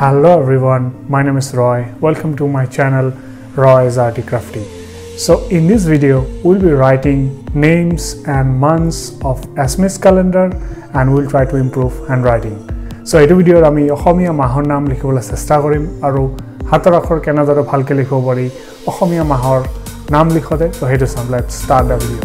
Hello everyone, my name is Roy. Welcome to my channel Roy's Arty Crafty. So in this video, we'll be writing names and months of Asmis calendar and we'll try to improve handwriting. So এইটো ভিডিঅ'ত আমি অসমীয়া মাহৰ নাম লিখিবলৈ চেষ্টা কৰিম আৰু হাতৰ আখৰ কেনেদৰে ভালকৈ লিখিব পাৰি অসমীয়া মাহৰ নাম লিখোঁতে ত' সেইটো চাম ষ্টাৰ্ট দ্য ভিডিঅ'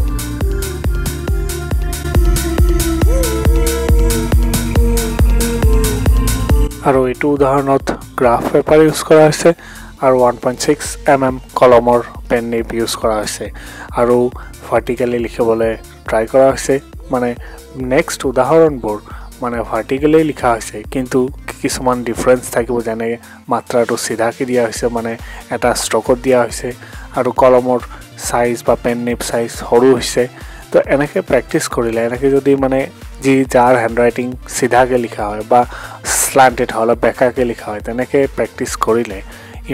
আৰু এইটো উদাহৰণত গ্ৰাফ পেপাৰ ইউজ কৰা হৈছে আৰু one point six M M কলমৰ পেন নিপ ইউজ কৰা হৈছে আৰু ভাৰ্টিকেলি লিখিবলৈ ট্ৰাই কৰা হৈছে। মানে নেক্সট উদাহৰণবোৰ মানে ভাৰ্টিকেলি লিখা হৈছে কিন্তু কিছুমান ডিফাৰেঞ্চ থাকিব যেনে মাত্ৰাটো চিধাকৈ দিয়া হৈছে মানে এটা ষ্ট্ৰকত দিয়া হৈছে আৰু কলমৰ চাইজ বা পেন নিপ চাইজ সৰু হৈছে। তো এনেকৈ প্ৰেক্টিচ কৰিলে এনেকৈ যদি মানে যি যাৰ হেণ্ডৰাইটিং চিধাকৈ লিখা হয় বা শ্লাণ্টেড হয় অলপ বেকাকৈ লিখা হয় তেনেকৈ প্ৰেক্টিচ কৰিলে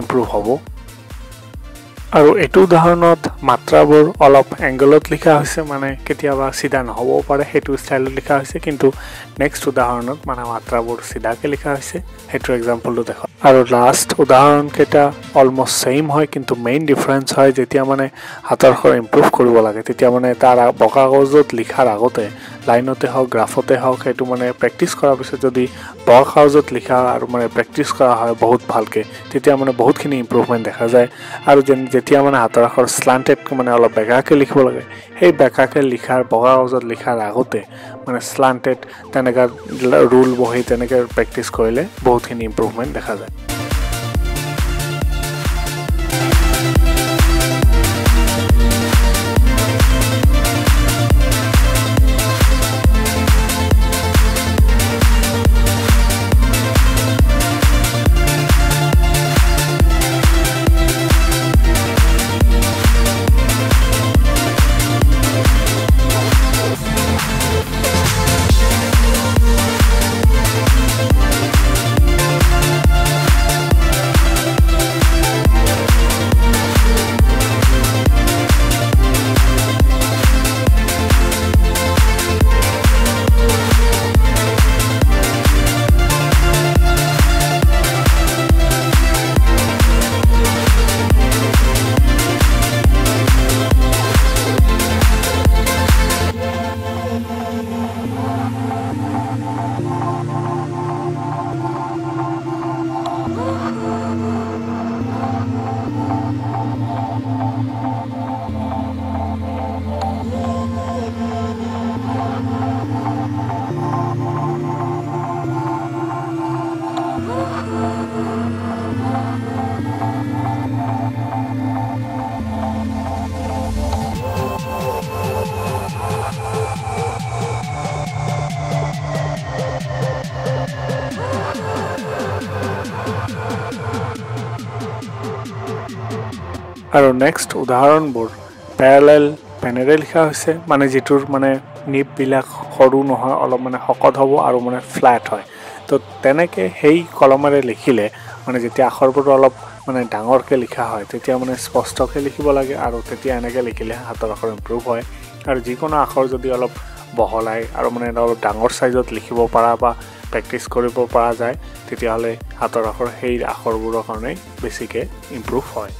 ইম্প্ৰুভ হ'ব। আৰু এইটো উদাহৰণত মাত্ৰাবোৰ অলপ এংগলত লিখা হৈছে মানে কেতিয়াবা চিধা নহ'বও পাৰে সেইটো ষ্টাইলত লিখা হৈছে কিন্তু নেক্সট উদাহৰণত মানে মাত্ৰাবোৰ চিধাকৈ লিখা হৈছে সেইটো এক্সাম্পলটো দেখক। আৰু লাষ্ট উদাহৰণকেইটা অলমষ্ট ছেইম হয় কিন্তু মেইন ডিফাৰেঞ্চ হয় যেতিয়া মানে হাতৰ ইম্প্ৰুভ কৰিব লাগে তেতিয়া মানে তাৰ বগা কাগজত লিখাৰ আগতে লাইনতে হওক গ্ৰাফতে হওক সেইটো মানে প্ৰেক্টিচ কৰাৰ পিছত যদি বগা কাগজত লিখা আৰু মানে প্ৰেক্টিচ কৰা হয় বহুত ভালকৈ তেতিয়া মানে বহুতখিনি ইম্প্ৰুভমেণ্ট দেখা যায়। আৰু যেন যেতিয়া মানে হাতৰ আখৰ শ্লাণ্টেড মানে অলপ বেকাকৈ লিখিব লাগে সেই বেকাকৈ লিখাৰ বগা কাগজত লিখাৰ আগতে মানে শ্লাণ্টেড তেনেকুৱা ৰুল বহি তেনেকৈ প্ৰেক্টিচ কৰিলে বহুতখিনি ইম্প্ৰুভমেণ্ট দেখা যায়। আৰু নেক্সট উদাহৰণবোৰ পেৰেলেল পেনেৰে লিখা হৈছে মানে যিটোৰ মানে নিপবিলাক সৰু নহয় অলপ মানে শকত হ'ব আৰু মানে ফ্লেট হয়। তো তেনেকৈ সেই কলমেৰে লিখিলে মানে যেতিয়া আখৰবোৰ অলপ মানে ডাঙৰকৈ লিখা হয় তেতিয়া মানে স্পষ্টকৈ লিখিব লাগে আৰু তেতিয়া এনেকৈ লিখিলে হাতৰ আখৰ ইম্প্ৰুভ হয়। আৰু যিকোনো আখৰ যদি অলপ বহলাই আৰু মানে অলপ ডাঙৰ চাইজত লিখিব পৰা বা প্ৰেক্টিচ কৰিব পৰা যায় তেতিয়াহ'লে হাতৰ আখৰ সেই আখৰবোৰৰ কাৰণে বেছিকৈ ইম্প্ৰুভ হয়।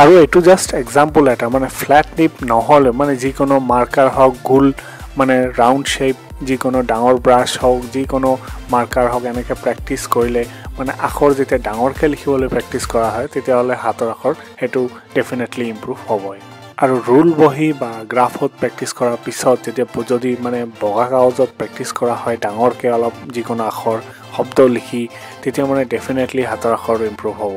আৰু এইটো জাষ্ট এক্সাম্পল এটা মানে ফ্লেট নিপ নহ'লে মানে যিকোনো মাৰ্কাৰ হওক গোল মানে ৰাউণ্ড শ্বেপ যিকোনো ডাঙৰ ব্ৰাছ হওক যিকোনো মাৰ্কাৰ হওক এনেকৈ প্ৰেক্টিচ কৰিলে মানে আখৰ যেতিয়া ডাঙৰকৈ লিখিবলৈ প্ৰেক্টিচ কৰা হয় তেতিয়াহ'লে হাতৰ আখৰ সেইটো ডেফিনেটলি ইম্প্ৰুভ হ'বই। আৰু ৰুল বহি বা গ্ৰাফত প্ৰেক্টিচ কৰাৰ পিছত যেতিয়া যদি মানে বগা কাগজত প্ৰেক্টিচ কৰা হয় ডাঙৰকৈ অলপ যিকোনো আখৰ শব্দ লিখি তেতিয়া মানে ডেফিনেটলি হাতৰ আখৰ ইম্প্ৰুভ হ'ব।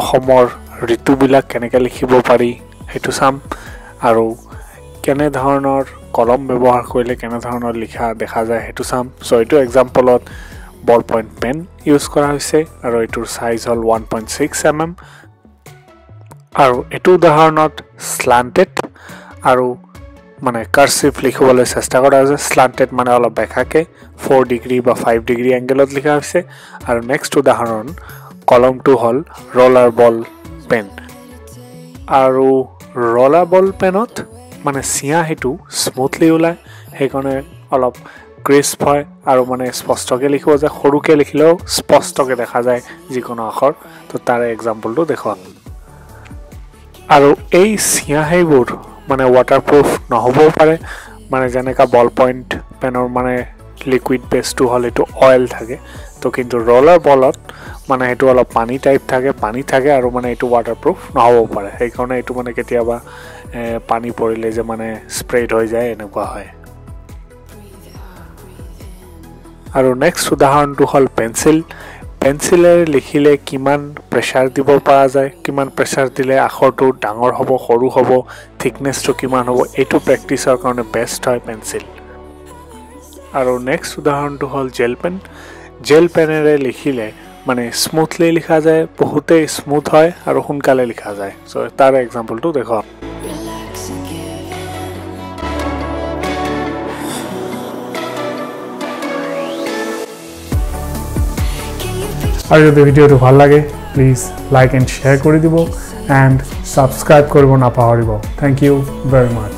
অসমৰ ঋতুবিলাক কেনেকৈ লিখিব পাৰি সেইটো চাম। আৰু কেনেধৰণৰ কলম ব্যৱহাৰ কৰিলে কেনেধৰণৰ লিখা দেখা যায় সেইটো চাম। চ' এইটো এক্সাম্পলত বল পইণ্ট পেন ইউজ কৰা হৈছে আৰু এইটোৰ চাইজ হ'ল one point six M M আৰু এইটো উদাহৰণত শ্লাণ্টেড আৰু মানে কাৰ্চিভ লিখিবলৈ চেষ্টা কৰা হৈছে। শ্লাণ্টেড মানে অলপ বেকাকৈ ফ'ৰ ডিগ্ৰী বা ফাইভ ডিগ্ৰী এংগেলত লিখা হৈছে। আৰু নেক্সট উদাহৰণ কলমটো হ'ল ৰলাৰ বল পেন। আৰু ৰলাৰ বল পেনত মানে চিঞাহীটো স্মুথলি ওলায় সেইকাৰণে অলপ ক্ৰিস্প হয় আৰু মানে স্পষ্টকৈ লিখিব যায় সৰুকৈ লিখিলেও স্পষ্টকৈ দেখা যায় যিকোনো আখৰ। তো তাৰে এক্সাম্পলটো দেখুৱা আৰু এই চিঞাহীবোৰ মানে ৱাটাৰপ্ৰুফ নহ'বও পাৰে মানে যেনেকুৱা বল পইণ্ট পেনৰ মানে লিকুইড বেছটো হ'ল এইটো অইল থাকে তো কিন্তু ৰলাৰ বলত মানে সেইটো অলপ পানী টাইপ থাকে পানী থাকে আৰু মানে এইটো ৱাটাৰপ্ৰুফ নহ'ব পাৰে। সেইকাৰণে এইটো মানে কেতিয়াবা পানী পৰিলে যে মানে স্প্ৰেড হৈ যায় এনেকুৱা হয়। আৰু নেক্সট উদাহৰণটো হ'ল পেঞ্চিল পেঞ্চিলেৰে লিখিলে কিমান প্ৰেছাৰ দিব পৰা যায় কিমান প্ৰেছাৰ দিলে আখৰটো ডাঙৰ হ'ব সৰু হ'ব থিকনেছটো কিমান হ'ব এইটো প্ৰেক্টিছৰ কাৰণে বেষ্ট হয় পেঞ্চিল আৰু নেক্সট উদাহৰণটো হ'ল জেল পেন জেল পেনেৰে লিখিলে মানে স্মুথলি লিখা যায় বহুতেই স্মুথ হয় আৰু সোনকালে লিখা যায়। চ' তাৰ এক্সাম্পলটো দেখুৱাম। আৰু যদি ভিডিঅ'টো ভাল লাগে প্লিজ লাইক এণ্ড শ্বেয়াৰ কৰি দিব এণ্ড ছাবস্ক্ৰাইব কৰিব নাপাহৰিব। Thank you very much